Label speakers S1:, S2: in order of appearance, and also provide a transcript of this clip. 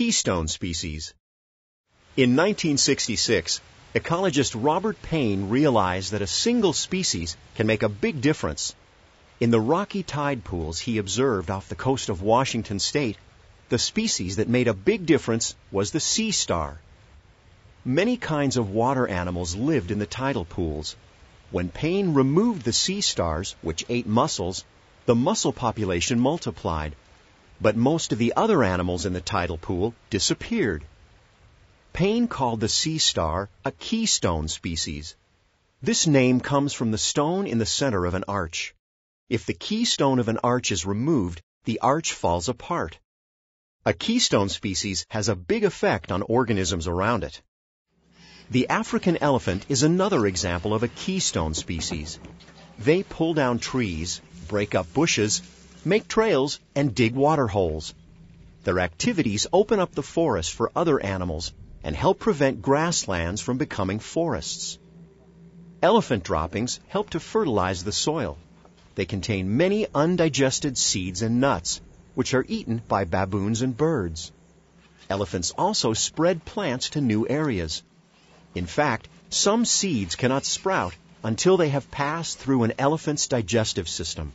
S1: Keystone species. In 1966, ecologist Robert Paine realized that a single species can make a big difference. In the rocky tide pools he observed off the coast of Washington state, the species that made a big difference was the sea star. Many kinds of water animals lived in the tidal pools. When Paine removed the sea stars, which ate mussels, the mussel population multiplied, but most of the other animals in the tidal pool disappeared. Paine called the sea star a keystone species. This name comes from the stone in the center of an arch. If the keystone of an arch is removed, the arch falls apart. A keystone species has a big effect on organisms around it. The African elephant is another example of a keystone species. They pull down trees, break up bushes, make trails, and dig water holes. Their activities open up the forest for other animals and help prevent grasslands from becoming forests. Elephant droppings help to fertilize the soil. They contain many undigested seeds and nuts, which are eaten by baboons and birds. Elephants also spread plants to new areas. In fact, some seeds cannot sprout until they have passed through an elephant's digestive system.